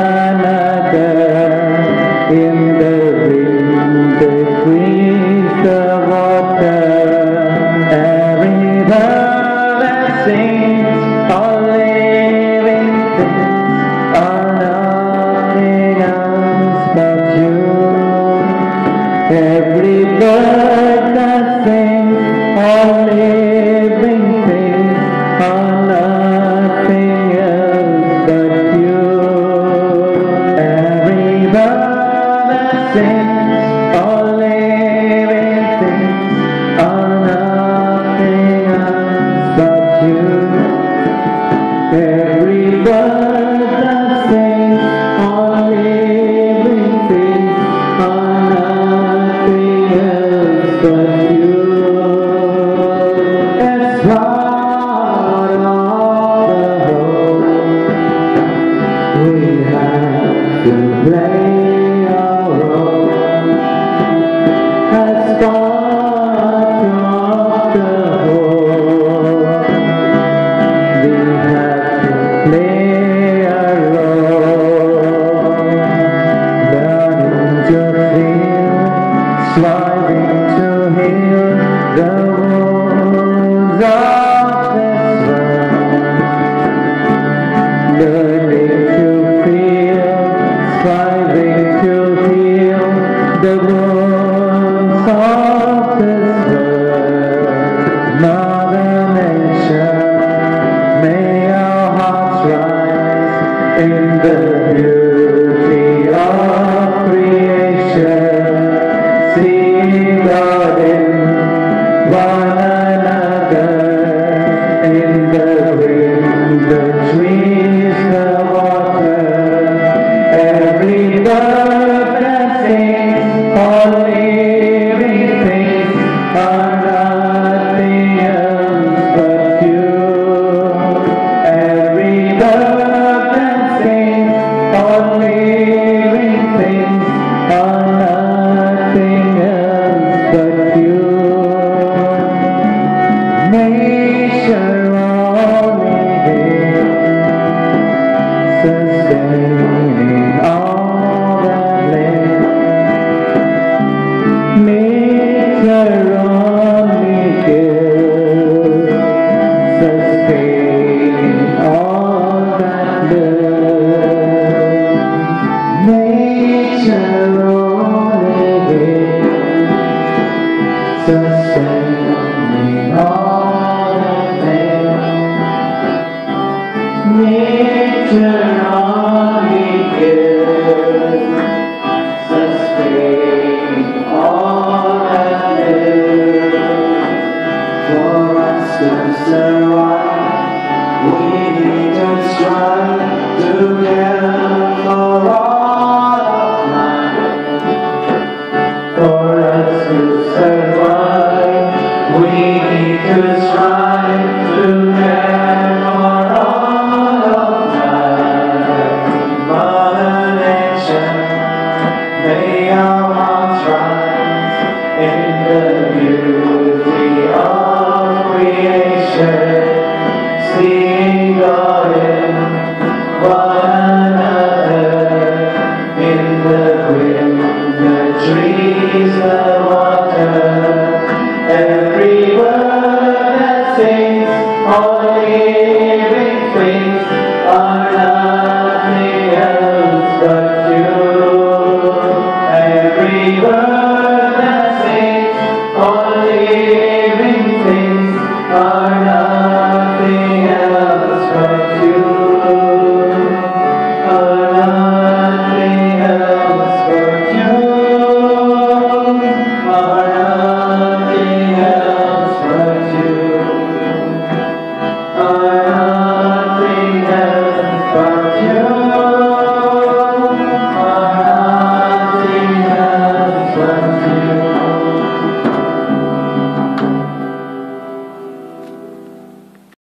Anaga in We have to strive together for